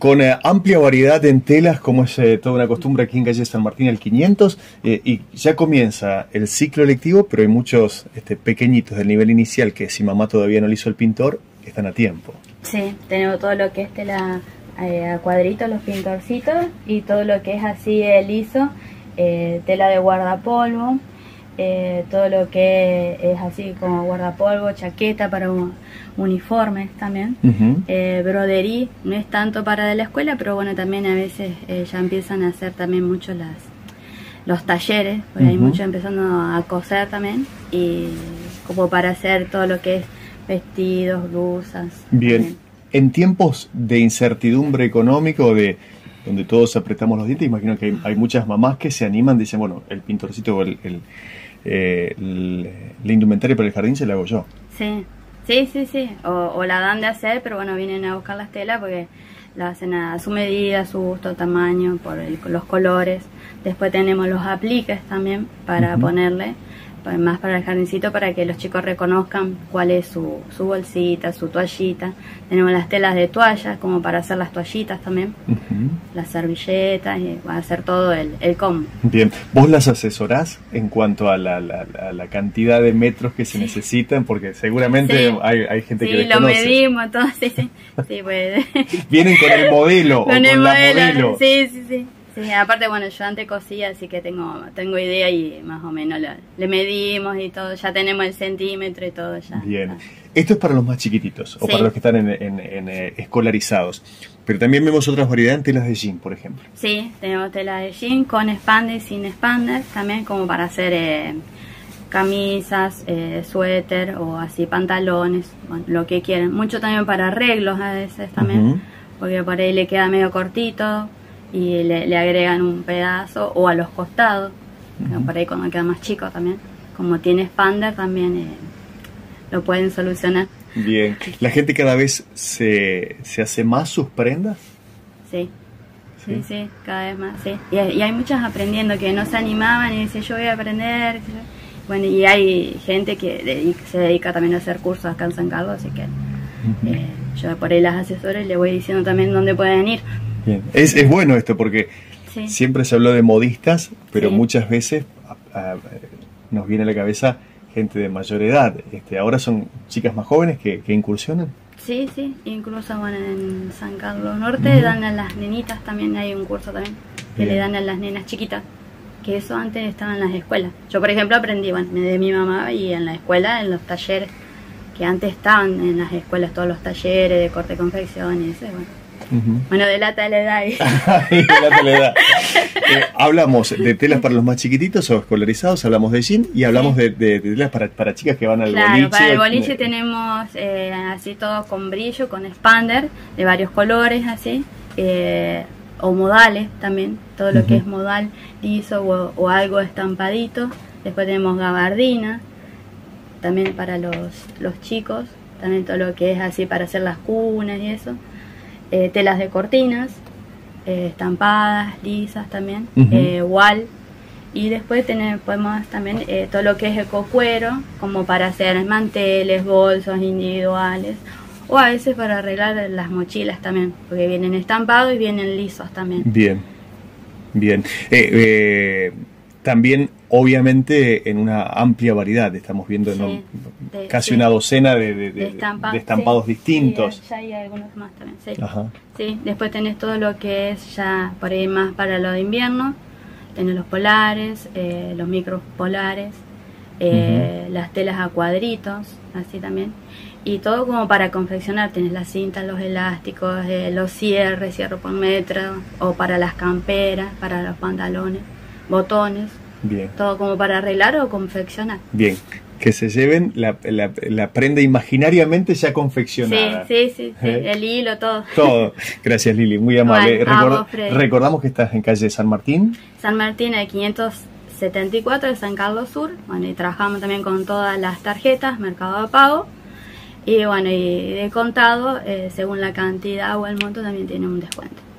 con eh, amplia variedad en telas, como es eh, toda una costumbre aquí en calle San Martín al 500, eh, y ya comienza el ciclo lectivo, pero hay muchos este, pequeñitos del nivel inicial que si mamá todavía no le hizo el pintor, están a tiempo. Sí, tenemos todo lo que es tela a cuadritos, los pintorcitos, y todo lo que es así liso, tela de guardapolvo, eh, todo lo que es así como guardapolvo, chaqueta para uniformes también, eh, broderí, no es tanto para de la escuela, pero bueno, también a veces eh, ya empiezan a hacer también mucho las los talleres, porque hay mucho empezando a coser también, y como para hacer todo lo que es vestidos, blusas. Bien, en tiempos de incertidumbre económica o de donde todos apretamos los dientes, imagino que hay, muchas mamás que se animan, dicen, bueno, el pintorcito o el eh, la indumentaria para el jardín se la hago yo. Sí, sí, sí, sí. O, la dan de hacer, pero bueno, vienen a buscar las telas porque la hacen a su medida, su gusto, tamaño, por los colores. Después tenemos los apliques también para ponerle más para el jardincito para que los chicos reconozcan cuál es su, su bolsita, su toallita. Tenemos las telas de toallas como para hacer las toallitas también, las servilletas y va a hacer todo el, el combo. Bien, ¿vos las asesorás en cuanto a la, la, cantidad de metros que se necesitan? Porque seguramente hay, hay, gente que Sí, lo medimos, todo, sí, sí. Pues. Vienen con el modelo con el modelo. Sí, sí, sí. Sí, aparte, bueno, yo antes cosía, así que tengo tengo idea y más o menos le medimos y todo, ya tenemos el centímetro y todo ya. Bien. Esto es para los más chiquititos o para los que están en, eh, escolarizados. Pero también vemos otras variedades en telas de jean, por ejemplo. Sí, tenemos telas de jean con expander y sin expander, también como para hacer eh, camisas, eh, suéter o así pantalones, bueno, lo que quieran. Mucho también para arreglos a veces también, porque por ahí le queda medio cortito, y le, agregan un pedazo o a los costados, por ahí cuando queda más chico también. Como tiene expander también eh, lo pueden solucionar. Bien, ¿la gente cada vez se, se hace más sus prendas? Sí. Sí, sí, cada vez más, sí. Y, hay muchas aprendiendo que no se animaban y dicen yo voy a aprender. Bueno, y hay gente que se dedica también a hacer cursos acá en San Carlos, así que eh, yo por ahí las asesores le voy diciendo también dónde pueden ir. Es, es bueno esto porque siempre se habló de modistas, pero muchas veces nos viene a la cabeza gente de mayor edad. Este, ahora son chicas más jóvenes que, incursionan. Sí, sí, incluso bueno, en San Carlos Norte dan a las nenitas también, hay un curso también que le dan a las nenas chiquitas, que eso antes estaba en las escuelas. Yo, por ejemplo, aprendí bueno, de mi mamá y en la escuela, en los talleres, que antes estaban en las escuelas todos los talleres de corte confección y eso, bueno bueno, delata la edad. delata la edad. Eh, hablamos de telas para los más chiquititos o escolarizados, hablamos de jean y hablamos de, telas para, para, chicas que van al claro, boliche. Para el boliche tenemos eh, así todo con brillo, con expander de varios colores, así. Eh, o modales también, todo lo que es modal liso o, o, algo estampadito. Después tenemos gabardina, también para los, los chicos, también todo lo que es así para hacer las cunas y eso. Eh, telas de cortinas, eh, estampadas, lisas también, eh, wall. Y después tenemos, podemos también todo lo que es ecocuero, como para hacer manteles, bolsos individuales, o a veces para arreglar las mochilas también, porque vienen estampados y vienen lisos también. Bien, bien. también obviamente en una amplia variedad. Estamos viendo casi una docena de, estampados distintos. ya hay algunos más también. Sí. Después tenés todo lo que es ya por ahí más para lo de invierno. Tenés los polares, eh, los micros polares, eh, las telas a cuadritos, así también. Y todo como para confeccionar. Tenés las cintas, los elásticos, eh, los cierres, cierre por metro, o para las camperas, para los pantalones, botones. Bien. Todo como para arreglar o confeccionar. Bien. Que se lleven la, la, prenda imaginariamente ya confeccionada. Sí, sí, sí, ¿Eh? el hilo, todo. Todo. Gracias Lili, muy amable. recordamos que estás en calle San Martín. San Martín, el 574 de San Carlos Sur. Bueno, y trabajamos también con todas las tarjetas, mercado de pago. Y bueno, y de contado, eh, según la cantidad o el monto, también tiene un descuento.